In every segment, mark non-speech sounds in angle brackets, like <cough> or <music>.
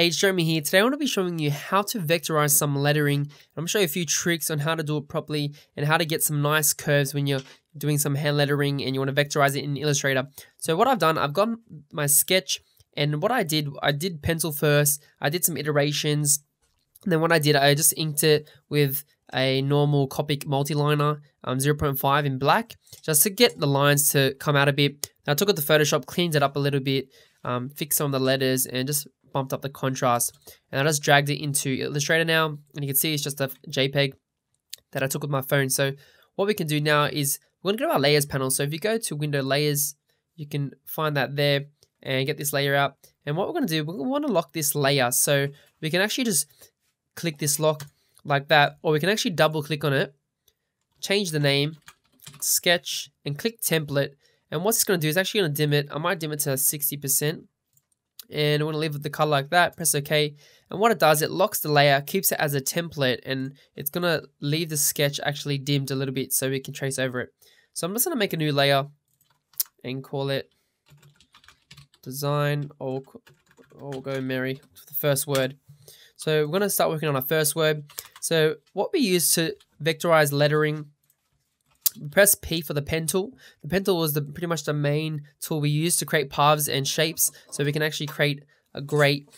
Hey, it's Jeremy here. Today I want to be showing you how to vectorize some lettering. I'm going to show you a few tricks on how to do it properly and how to get some nice curves when you're doing some hand lettering and you want to vectorize it in Illustrator. So what I've done, I've got my sketch and what I did, I did pencil first, I did some iterations, and then what I did, I just inked it with a normal Copic multiliner, um, 0.5 in black, just to get the lines to come out a bit. I took it to Photoshop, cleaned it up a little bit, um, fixed some of the letters, and just bumped up the contrast. And I just dragged it into Illustrator now. And you can see it's just a JPEG that I took with my phone. So what we can do now is we're going to go to our layers panel. So if you go to window layers, you can find that there and get this layer out. And what we're going to do, we want to lock this layer. So we can actually just click this lock like that, or we can actually double click on it, change the name, sketch, and click template. And what's it's going to do is actually going to dim it. I might dim it to 60% and we're going to leave the color like that, press OK. And what it does, it locks the layer, keeps it as a template, and it's going to leave the sketch actually dimmed a little bit so we can trace over it. So I'm just going to make a new layer and call it design or, or go Merry for the first word. So we're going to start working on our first word. So what we use to vectorize lettering press P for the pen tool. The pen tool is the, pretty much the main tool we use to create paths and shapes so we can actually create a great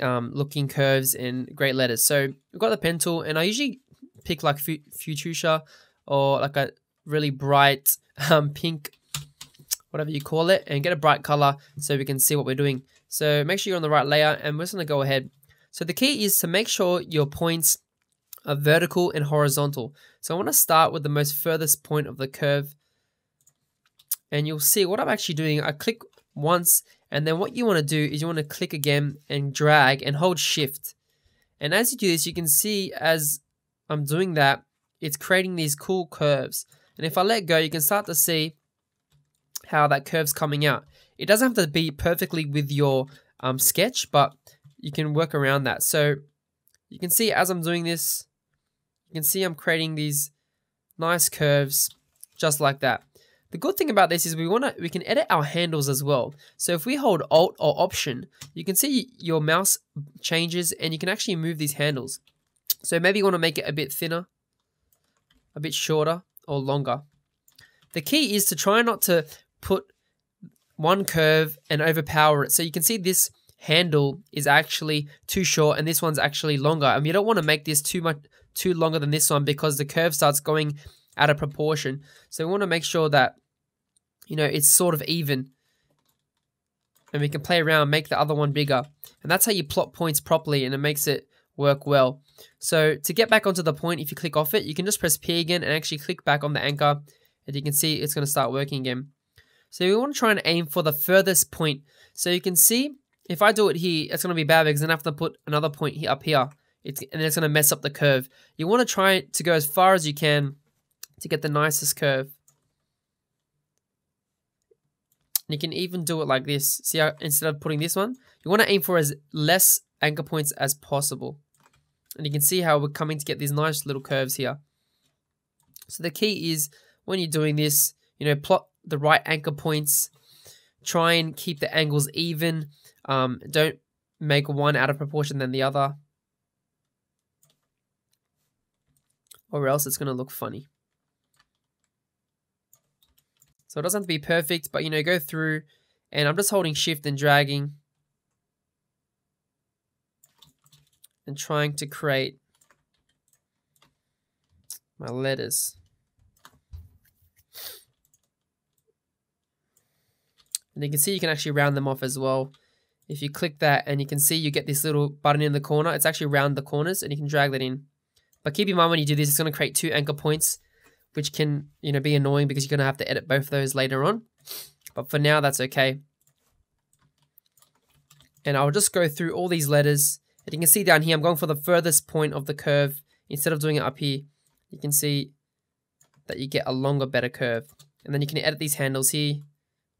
um, looking curves and great letters. So we've got the pen tool and I usually pick like fuchsia or like a really bright <laughs> um, pink, whatever you call it, and get a bright color so we can see what we're doing. So make sure you're on the right layer and we're just to go ahead. So the key is to make sure your points are vertical and horizontal. So I want to start with the most furthest point of the curve. And you'll see what I'm actually doing. I click once and then what you want to do is you want to click again and drag and hold shift. And as you do this, you can see as I'm doing that, it's creating these cool curves. And if I let go, you can start to see how that curve's coming out. It doesn't have to be perfectly with your um, sketch, but you can work around that. So you can see as I'm doing this, you can see I'm creating these nice curves just like that. The good thing about this is we want to we can edit our handles as well. So if we hold Alt or Option, you can see your mouse changes and you can actually move these handles. So maybe you want to make it a bit thinner, a bit shorter or longer. The key is to try not to put one curve and overpower it. So you can see this handle is actually too short and this one's actually longer. And you don't want to make this too much too longer than this one because the curve starts going out of proportion. So we want to make sure that, you know, it's sort of even. And we can play around, make the other one bigger. And that's how you plot points properly and it makes it work well. So to get back onto the point, if you click off it, you can just press P again and actually click back on the anchor. And you can see it's going to start working again. So we want to try and aim for the furthest point. So you can see if I do it here, it's going to be bad because then I have to put another point here, up here it's, and it's going to mess up the curve. You want to try to go as far as you can to get the nicest curve. And you can even do it like this. See how instead of putting this one, you want to aim for as less anchor points as possible. And you can see how we're coming to get these nice little curves here. So the key is when you're doing this, you know, plot the right anchor points. Try and keep the angles even. Um, don't make one out of proportion than the other. Or else it's going to look funny. So it doesn't have to be perfect, but you know, go through and I'm just holding shift and dragging and trying to create my letters. And you can see you can actually round them off as well. If you click that and you can see you get this little button in the corner, it's actually round the corners and you can drag that in. But keep in mind when you do this, it's going to create two anchor points, which can you know be annoying because you're going to have to edit both of those later on. But for now, that's okay. And I'll just go through all these letters. And you can see down here, I'm going for the furthest point of the curve. Instead of doing it up here, you can see that you get a longer, better curve. And then you can edit these handles here.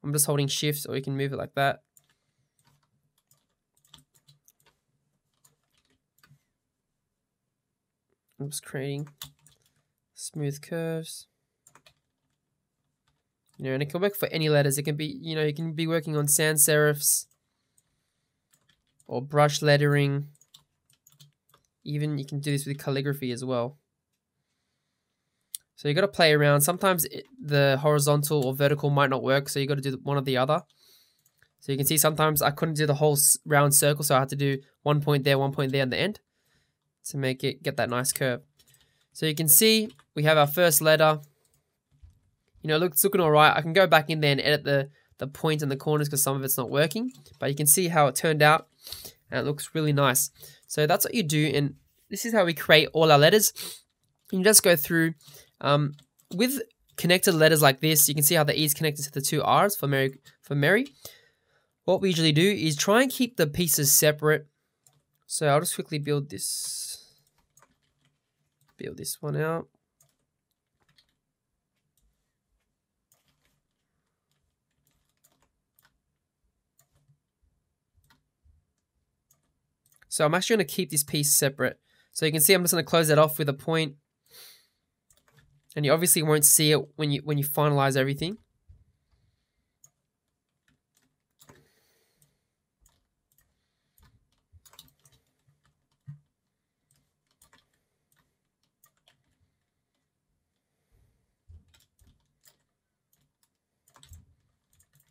I'm just holding shift or you can move it like that. I'm just creating smooth curves. You know, and it can work for any letters. It can be, you know, you can be working on sans serifs. or brush lettering. Even you can do this with calligraphy as well. So you got to play around. Sometimes it, the horizontal or vertical might not work, so you got to do one or the other. So you can see sometimes I couldn't do the whole round circle, so I had to do one point there, one point there at the end to make it get that nice curve. So you can see we have our first letter. You know, look, it's looking all right. I can go back in there and edit the, the points and the corners because some of it's not working. But you can see how it turned out and it looks really nice. So that's what you do. And this is how we create all our letters. You just go through um, with connected letters like this. You can see how the E is connected to the two R's for Merry. For Merry, what we usually do is try and keep the pieces separate. So I'll just quickly build this. Build this one out. So I'm actually going to keep this piece separate. So you can see I'm just going to close that off with a point. And you obviously won't see it when you when you finalize everything.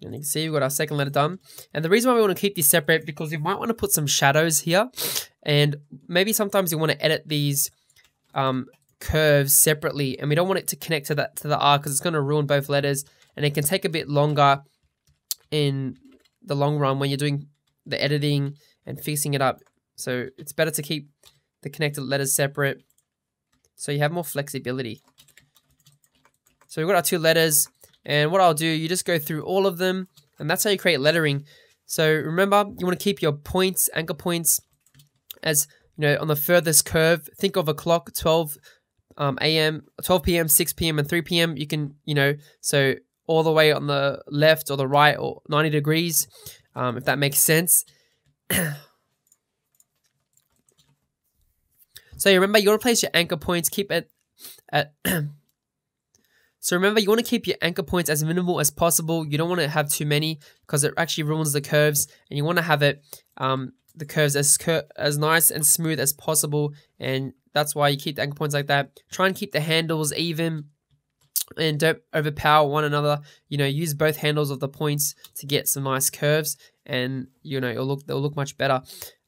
And you can see we've got our second letter done. And the reason why we want to keep these separate because we might want to put some shadows here. And maybe sometimes you want to edit these um, curves separately. And we don't want it to connect to that to the R because it's going to ruin both letters. And it can take a bit longer in the long run when you're doing the editing and fixing it up. So it's better to keep the connected letters separate so you have more flexibility. So we've got our two letters. And what I'll do, you just go through all of them, and that's how you create lettering. So remember, you want to keep your points, anchor points, as you know, on the furthest curve. Think of a clock, 12 um, a.m., 12 p.m., 6 p.m., and 3 p.m. You can, you know, so all the way on the left or the right or 90 degrees, um, if that makes sense. <clears throat> so remember, you want to place your anchor points, keep it at <clears throat> So remember, you want to keep your anchor points as minimal as possible. You don't want to have too many because it actually ruins the curves. And you want to have it, um, the curves as cur as nice and smooth as possible. And that's why you keep the anchor points like that. Try and keep the handles even and don't overpower one another. You know, use both handles of the points to get some nice curves, and you know it'll look they'll look much better.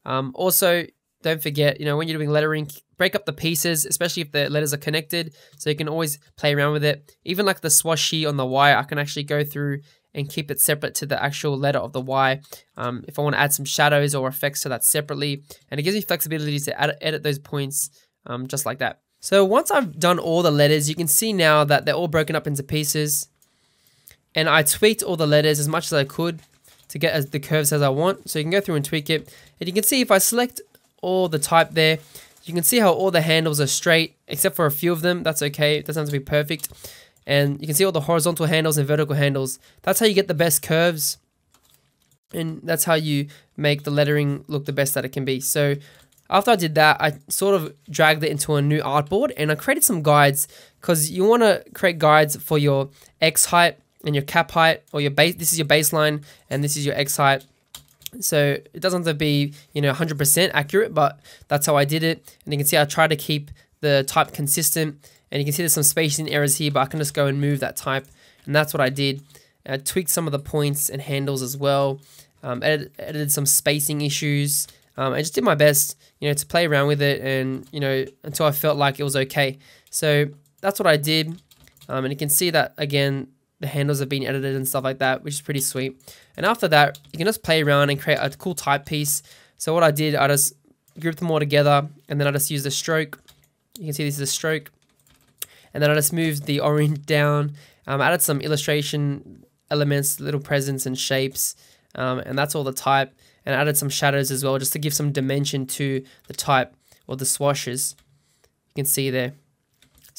Um, also, don't forget, you know, when you're doing lettering, break up the pieces, especially if the letters are connected, so you can always play around with it. Even like the swashy on the Y, I can actually go through and keep it separate to the actual letter of the Y. Um, if I want to add some shadows or effects to that separately, and it gives me flexibility to add, edit those points um, just like that. So once I've done all the letters, you can see now that they're all broken up into pieces. And I tweaked all the letters as much as I could to get as the curves as I want. So you can go through and tweak it. And you can see if I select all the type there. You can see how all the handles are straight, except for a few of them. That's okay. It doesn't have to be perfect. And you can see all the horizontal handles and vertical handles. That's how you get the best curves. And that's how you make the lettering look the best that it can be. So after I did that, I sort of dragged it into a new artboard and I created some guides because you want to create guides for your X height and your cap height or your base. This is your baseline and this is your X height so it doesn't have to be, you know, 100% accurate, but that's how I did it. And you can see I try to keep the type consistent. And you can see there's some spacing errors here, but I can just go and move that type. And that's what I did. I tweaked some of the points and handles as well. Um, edited, edited some spacing issues. Um, I just did my best, you know, to play around with it and, you know, until I felt like it was okay. So that's what I did. Um, and you can see that, again, the handles have been edited and stuff like that, which is pretty sweet. And after that, you can just play around and create a cool type piece. So what I did, I just grouped them all together and then I just used a stroke. You can see this is a stroke. And then I just moved the orange <laughs> down. Um, added some illustration elements, little presents and shapes. Um, and that's all the type. And added some shadows as well, just to give some dimension to the type or the swashes. You can see there.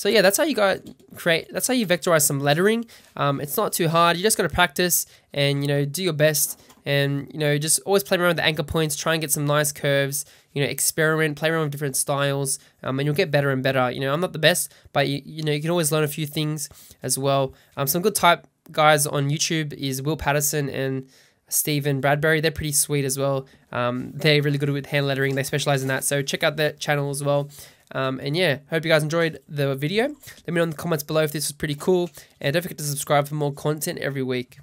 So yeah, that's how you got create. That's how you vectorize some lettering. Um, it's not too hard. You just got to practice and you know do your best and you know just always play around with the anchor points. Try and get some nice curves. You know, experiment, play around with different styles, um, and you'll get better and better. You know, I'm not the best, but you, you know you can always learn a few things as well. Um, some good type guys on YouTube is Will Paterson and Stephen Bradbury. They're pretty sweet as well. Um, they're really good with hand lettering. They specialize in that. So check out their channel as well. Um, and yeah, hope you guys enjoyed the video. Let me know in the comments below if this was pretty cool. And don't forget to subscribe for more content every week.